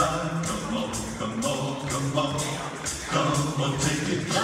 come on, come on, come on, come on, take it.